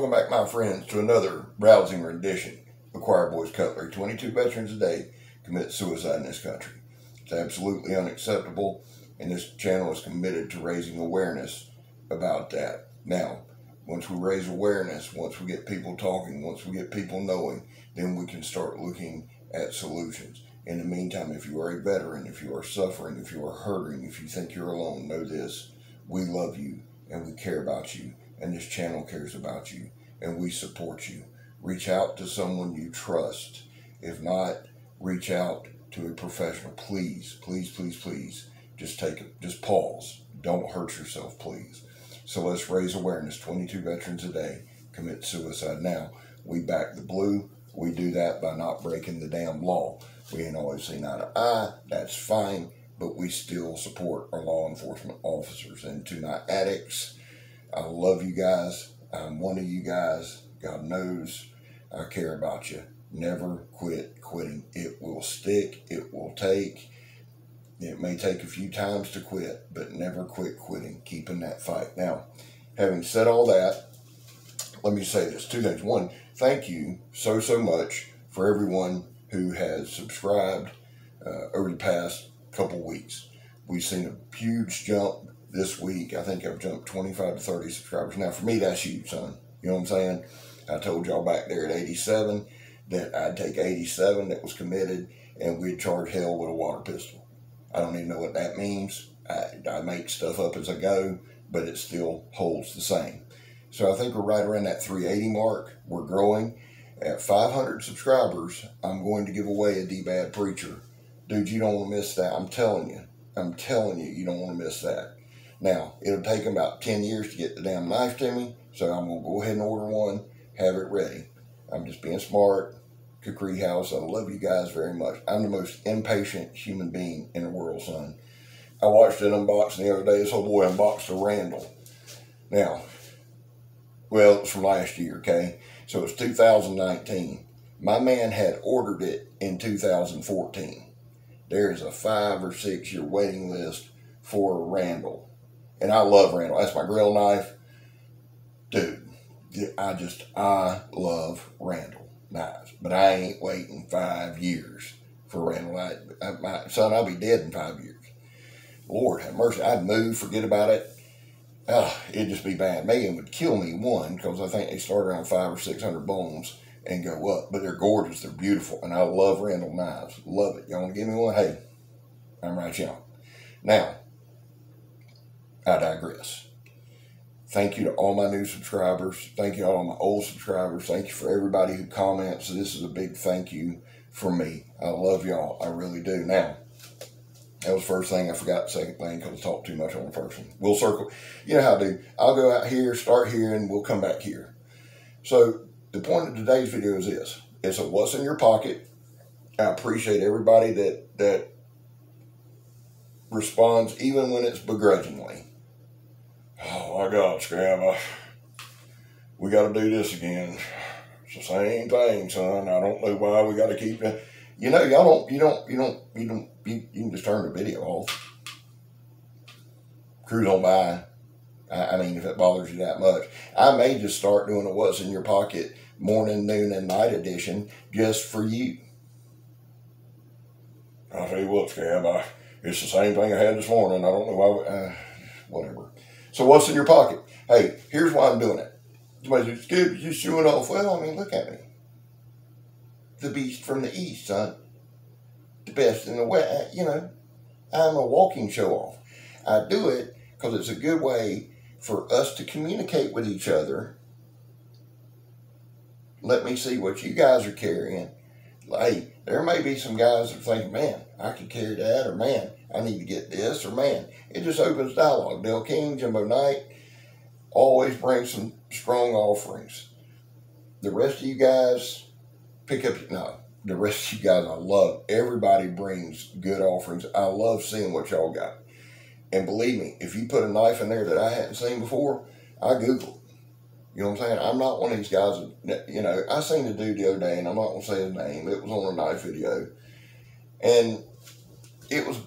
Welcome back, my friends, to another rousing rendition of Choir Boys Cutlery. 22 veterans a day commit suicide in this country. It's absolutely unacceptable, and this channel is committed to raising awareness about that. Now, once we raise awareness, once we get people talking, once we get people knowing, then we can start looking at solutions. In the meantime, if you are a veteran, if you are suffering, if you are hurting, if you think you're alone, know this. We love you and we care about you and this channel cares about you and we support you. Reach out to someone you trust. If not, reach out to a professional. Please, please, please, please. Just take it, just pause. Don't hurt yourself, please. So let's raise awareness. 22 veterans a day commit suicide. Now, we back the blue. We do that by not breaking the damn law. We ain't always seen eye to eye. That's fine. But we still support our law enforcement officers. And to my addicts, I love you guys. I'm one of you guys. God knows I care about you. Never quit quitting. It will stick. It will take. It may take a few times to quit, but never quit quitting. Keeping that fight. Now, having said all that, let me say this two things. One, thank you so, so much for everyone who has subscribed uh, over the past couple weeks. We've seen a huge jump this week, I think I've jumped 25 to 30 subscribers. Now, for me, that's huge, son. You know what I'm saying? I told y'all back there at 87 that I'd take 87 that was committed and we'd charge hell with a water pistol. I don't even know what that means. I, I make stuff up as I go, but it still holds the same. So I think we're right around that 380 mark. We're growing. At 500 subscribers, I'm going to give away a D-Bad Preacher. Dude, you don't want to miss that. I'm telling you. I'm telling you, you don't want to miss that. Now, it'll take them about 10 years to get the damn knife to me, so I'm going to go ahead and order one, have it ready. I'm just being smart. Kukri House, I love you guys very much. I'm the most impatient human being in the world, son. I watched an unboxing the other day. This old boy unboxed a Randall. Now, well, it's from last year, okay? So it's 2019. My man had ordered it in 2014. There is a five or six year waiting list for a Randall and I love Randall. That's my grill knife. Dude, I just, I love Randall knives. But I ain't waiting five years for Randall. I, I, my son, I'll be dead in five years. Lord have mercy. I'd move, forget about it. Uh, it'd just be bad. Megan would kill me, one, because I think they start around five or six hundred bones and go up. But they're gorgeous. They're beautiful. And I love Randall knives. Love it. Y'all want to give me one? Hey, I'm right y'all. Now, I digress. Thank you to all my new subscribers. Thank you to all my old subscribers. Thank you for everybody who comments. This is a big thank you from me. I love y'all. I really do. Now, that was the first thing. I forgot the second thing because I talked too much on the first one. We'll circle. You know how I do. I'll go out here, start here, and we'll come back here. So the point of today's video is this. It's a what's in your pocket. I appreciate everybody that that responds, even when it's begrudgingly. My God, Scab, I, we got to do this again. It's the same thing, son. I don't know why we got to keep it. You know, y'all don't, you don't, you don't, you don't, you, you can just turn the video off. Cruise on by. I, I mean, if it bothers you that much, I may just start doing a what's in your pocket morning, noon, and night edition just for you. I'll tell you what, Scab, I, it's the same thing I had this morning. I don't know why, uh, whatever. So what's in your pocket? Hey, here's why I'm doing it. Somebody says, Skip, you showing off. Well, I mean, look at me. The beast from the east, son. The best in the west. Uh, you know, I'm a walking show off. I do it because it's a good way for us to communicate with each other. Let me see what you guys are carrying. Hey, there may be some guys that are thinking, man, I could carry that, or man, I need to get this, or man, it just opens dialogue. Dale King, Jimbo Knight, always bring some strong offerings. The rest of you guys, pick up, no, the rest of you guys, I love. Everybody brings good offerings. I love seeing what y'all got. And believe me, if you put a knife in there that I hadn't seen before, I Google you know what I'm saying? I'm not one of these guys that, you know, I seen the dude the other day, and I'm not going to say his name. It was on a knife video. And it was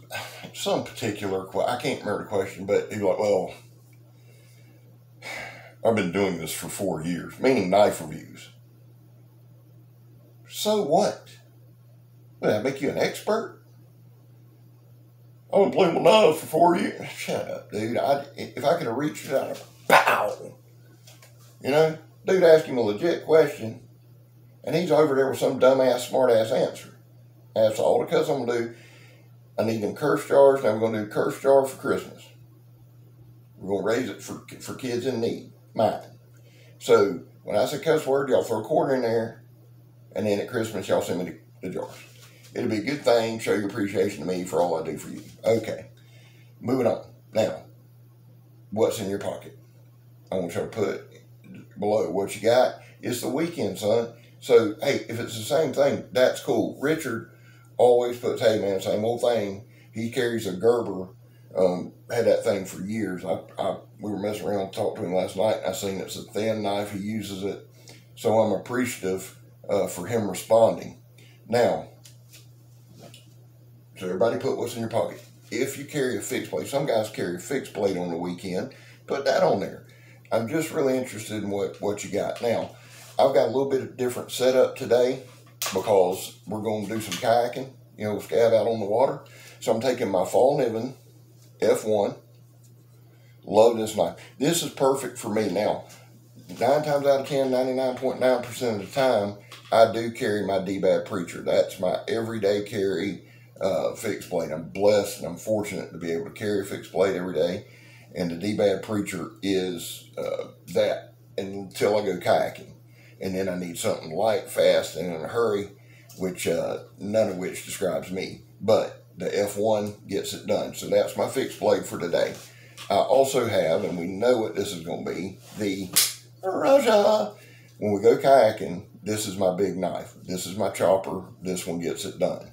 some particular, I can't remember the question, but he was like, well, I've been doing this for four years, meaning knife reviews. So what? Would that make you an expert? I've been playing with knives for four years. Shut up, dude. I, if I could have reached out, pow. You know, dude asked him a legit question, and he's over there with some dumbass, smartass answer. That's all because I'm gonna do. I need them curse jars, and I'm gonna do curse jar for Christmas. We're gonna raise it for for kids in need. Mine. So when I say cuss word, y'all throw a quarter in there, and then at Christmas y'all send me the, the jars. It'll be a good thing. Show your appreciation to me for all I do for you. Okay. Moving on. Now, what's in your pocket? I want you to put below what you got. It's the weekend, son. So, hey, if it's the same thing, that's cool. Richard always puts, hey, man, same old thing. He carries a Gerber. Um, had that thing for years. I, I we were messing around, talked to him last night. and I seen it's a thin knife. He uses it, so I'm appreciative uh, for him responding. Now, so everybody put what's in your pocket. If you carry a fixed blade, some guys carry a fixed blade on the weekend. Put that on there. I'm just really interested in what what you got now. I've got a little bit of different setup today because we're going to do some kayaking, you know, scab out on the water. So I'm taking my Fallkniven F1. Love this knife. This is perfect for me. Now, nine times out of 10, 99.9% of the time, I do carry my D-Bad Preacher. That's my everyday carry uh, fixed blade. I'm blessed and I'm fortunate to be able to carry a fixed blade every day. And the D-Bad Preacher is uh, that until I go kayaking and then I need something light, fast, and in a hurry, which uh, none of which describes me. But the F1 gets it done. So that's my fixed blade for today. I also have, and we know what this is going to be, the Raja. When we go kayaking, this is my big knife. This is my chopper. This one gets it done.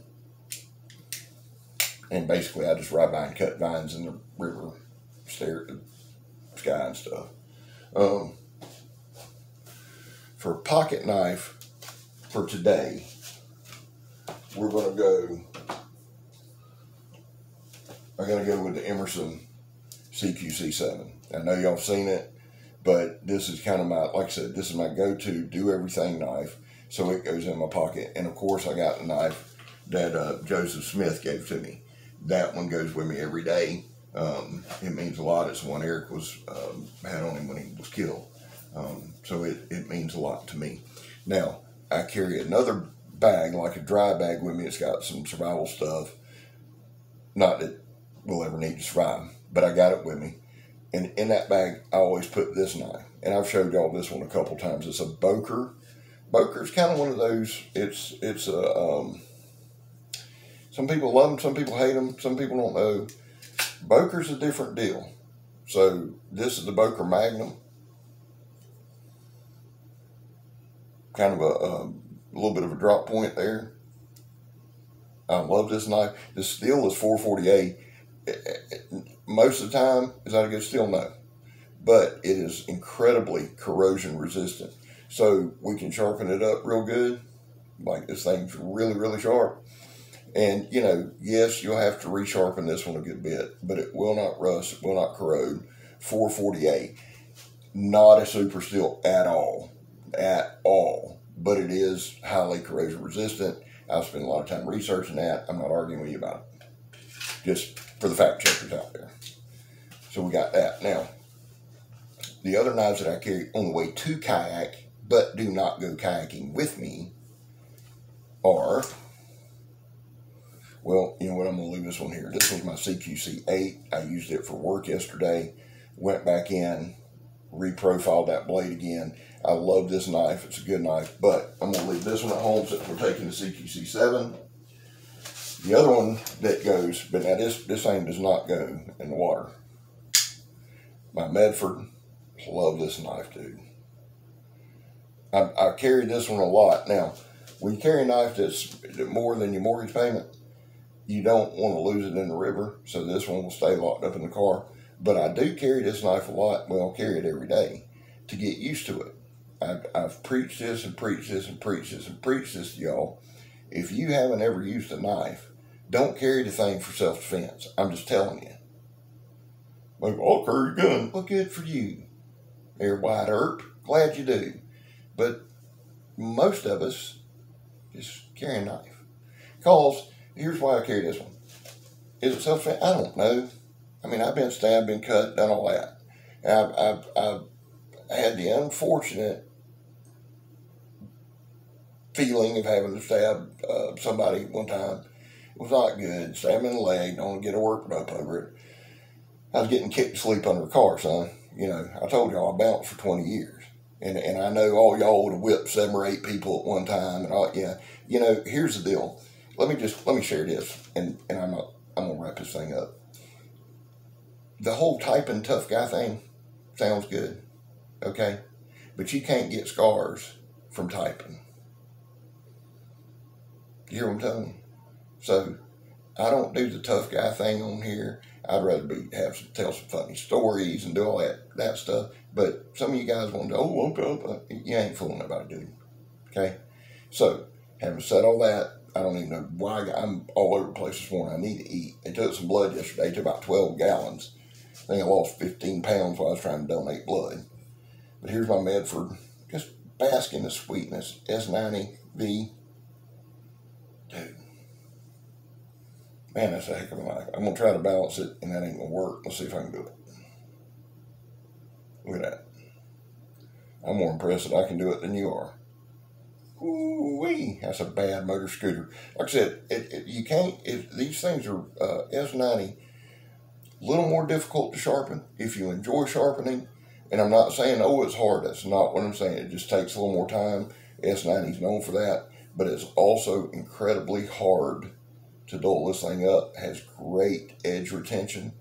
And basically, I just ride by and cut vines in the river, stare at the sky and stuff. Um, for pocket knife for today, we're going to go. I'm going to go with the Emerson CQC7. I know y'all seen it, but this is kind of my, like I said, this is my go-to do everything knife. So it goes in my pocket. And of course, I got the knife that uh, Joseph Smith gave to me. That one goes with me every day. Um, it means a lot. It's one Eric was um, had on him when he was killed. Um, so it, it means a lot to me. Now, I carry another bag, like a dry bag with me. It's got some survival stuff. Not that we'll ever need to survive, but I got it with me. And in that bag, I always put this knife. And I've showed y'all this one a couple times. It's a Boker. Boker's kind of one of those, it's, it's a, um, some people love them, some people hate them, some people don't know. Boker's a different deal. So this is the Boker Magnum. kind of a, a, little bit of a drop point there. I love this knife. The steel is 448. Eh, eh, eh, most of the time, is that a good steel? No. But it is incredibly corrosion resistant. So we can sharpen it up real good. Like this thing's really, really sharp. And, you know, yes, you'll have to resharpen this one a good bit, but it will not rust, it will not corrode. 448. Not a super steel at all at all, but it is highly corrosion resistant. I've spent a lot of time researching that. I'm not arguing with you about it. Just for the fact checkers out there. So we got that. Now, the other knives that I carry on the way to kayak, but do not go kayaking with me, are, well, you know what, I'm going to leave this one here. This was my CQC 8. I used it for work yesterday. Went back in, reprofiled that blade again. I love this knife. It's a good knife, but I'm going to leave this one at home since we're taking the CQC7. The other one that goes, but now this, this thing does not go in the water. My Medford, love this knife, dude. I, I carry this one a lot. Now, when you carry a knife that's more than your mortgage payment, you don't want to lose it in the river, so this one will stay locked up in the car. But I do carry this knife a lot. Well, I carry it every day to get used to it. I've, I've preached this and preached this and preached this and preached this to y'all. If you haven't ever used a knife, don't carry the thing for self defense. I'm just telling you. Like, I'll carry a gun. Well, good for you. They're Wyatt Earp. Glad you do. But most of us just carry a knife. Because here's why I carry this one. Is it self defense? I don't know. I mean, I've been stabbed, been cut, done all that. I've, I've, I've had the unfortunate feeling of having to stab uh, somebody one time. It was not good. Stab in the leg, don't get a worked up over it. I was getting kicked to sleep under a car, son. You know, I told y'all I bounced for 20 years. And, and I know all y'all would have whipped seven or eight people at one time. And all, yeah, you know, here's the deal. Let me just, let me share this. And, and I'm, not, I'm to wrap this thing up. The whole typing tough guy thing sounds good. Okay. But you can't get scars from typing. You hear what I'm telling you? So I don't do the tough guy thing on here. I'd rather be have some, tell some funny stories and do all that that stuff. But some of you guys want to, oh, okay, you ain't fooling nobody, dude. Okay, so having said all that, I don't even know why I am all over the place this morning. I need to eat. They took some blood yesterday. took about twelve gallons. I think I lost fifteen pounds while I was trying to donate blood. But here's my Medford, just basking in the sweetness. S90V dude, man, that's a heck of a knife. I'm gonna try to balance it, and that ain't gonna work. Let's see if I can do it. Look at that. I'm more impressed that I can do it than you are. Ooh wee, that's a bad motor scooter. Like I said, it, it, you can't. If these things are uh, S90, a little more difficult to sharpen if you enjoy sharpening. And I'm not saying oh it's hard. That's not what I'm saying. It just takes a little more time. S90 is known for that but it's also incredibly hard to dull this thing up. It has great edge retention.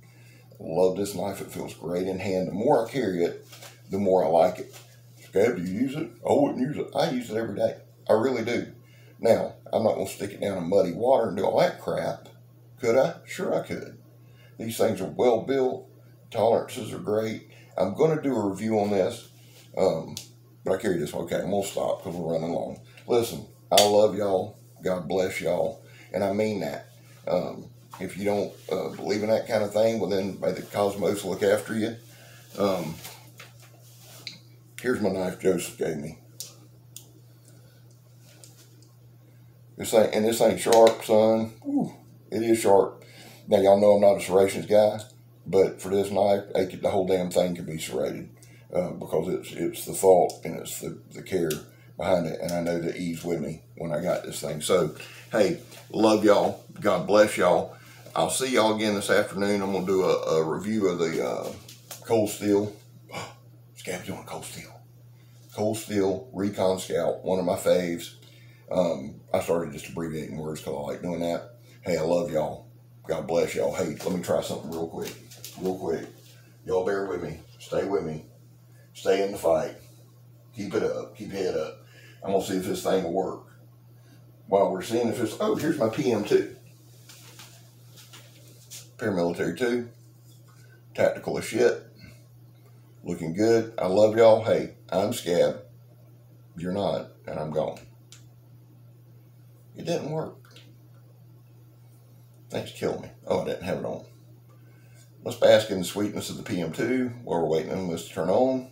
Love this knife. It feels great in hand. The more I carry it, the more I like it. Scab, do you use it? I wouldn't use it. I use it every day. I really do. Now, I'm not going to stick it down in muddy water and do all that crap. Could I? Sure, I could. These things are well built. Tolerances are great. I'm going to do a review on this, um, but I carry this. Okay, I'm going to stop because we're running long. Listen, I love y'all. God bless y'all. And I mean that. Um, if you don't uh, believe in that kind of thing, well, then may the cosmos look after you. Um, here's my knife Joseph gave me. This ain't, and this ain't sharp, son. Ooh, it is sharp. Now, y'all know I'm not a serrations guy, but for this knife, the whole damn thing can be serrated uh, because it's it's the thought and it's the, the care behind it, and I know that Eve's with me when I got this thing. So, hey, love y'all. God bless y'all. I'll see y'all again this afternoon. I'm gonna do a, a review of the uh, Cold Steel. Scab's doing Cold Steel. Cold Steel Recon Scout, one of my faves. Um, I started just abbreviating words because I like doing that. Hey, I love y'all. God bless y'all. Hey, let me try something real quick. Real quick. Y'all bear with me. Stay with me. Stay in the fight. Keep it up. Keep head up. I'm gonna see if this thing will work. While we're seeing if it's oh, here's my PM2. Paramilitary 2. Tactical as shit. Looking good. I love y'all. Hey, I'm Scab. You're not, and I'm gone. It didn't work. Thanks, kill me. Oh, I didn't have it on. Let's bask in the sweetness of the PM2 while we're waiting on this to turn on.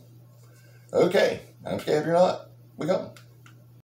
Okay, I'm Scab, you're not. We got